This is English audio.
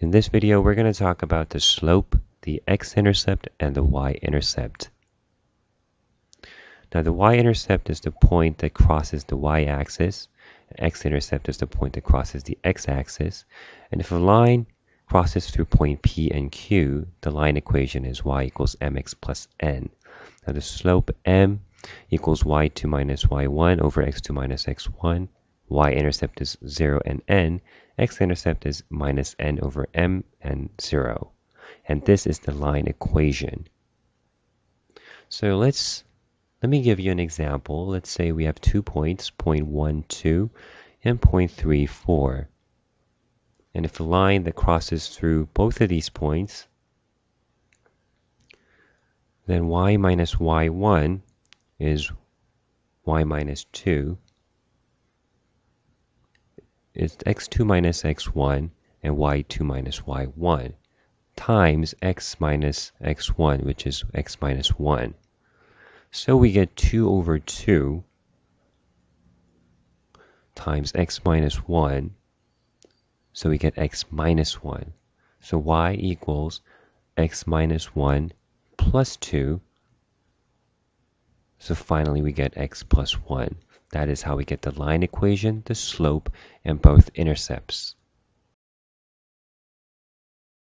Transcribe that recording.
In this video, we're going to talk about the slope, the x-intercept, and the y-intercept. Now, the y-intercept is the point that crosses the y-axis. X-intercept is the point that crosses the x-axis. And if a line crosses through point P and Q, the line equation is y equals mx plus n. Now, the slope m equals y2 minus y1 over x2 minus x1 y-intercept is 0 and n, x-intercept is minus n over m and 0. And this is the line equation. So let's let me give you an example. Let's say we have two points, point 1, 2 and point 3, 4. And if a line that crosses through both of these points, then y minus y1 is y minus 2 is x2 minus x1 and y2 minus y1 times x minus x1, which is x minus 1. So we get 2 over 2 times x minus 1. So we get x minus 1. So y equals x minus 1 plus 2. So finally we get x plus 1. That is how we get the line equation, the slope, and both intercepts.